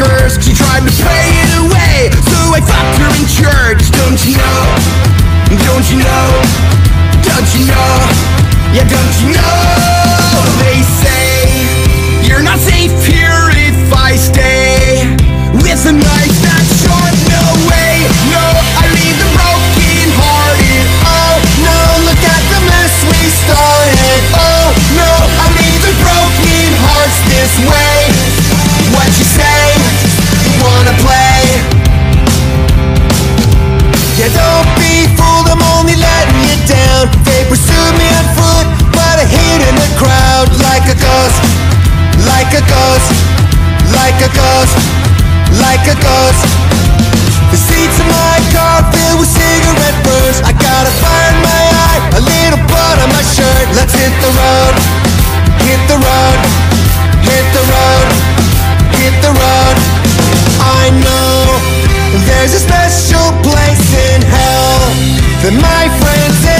time to pay it away So I fucked her in church, don't you know? Don't you know? Don't you know? Yeah, don't you know? Yeah, don't be fooled, I'm only letting you down. They pursued me on foot, but I hid in the crowd Like a ghost, like a ghost, like a ghost, like a ghost. The seats of my car filled with cigarette burns I got a fire in my eye, a little blood on my shirt. Let's hit the road, hit the road, hit the road, hit the road. I know there's a special place than my friends.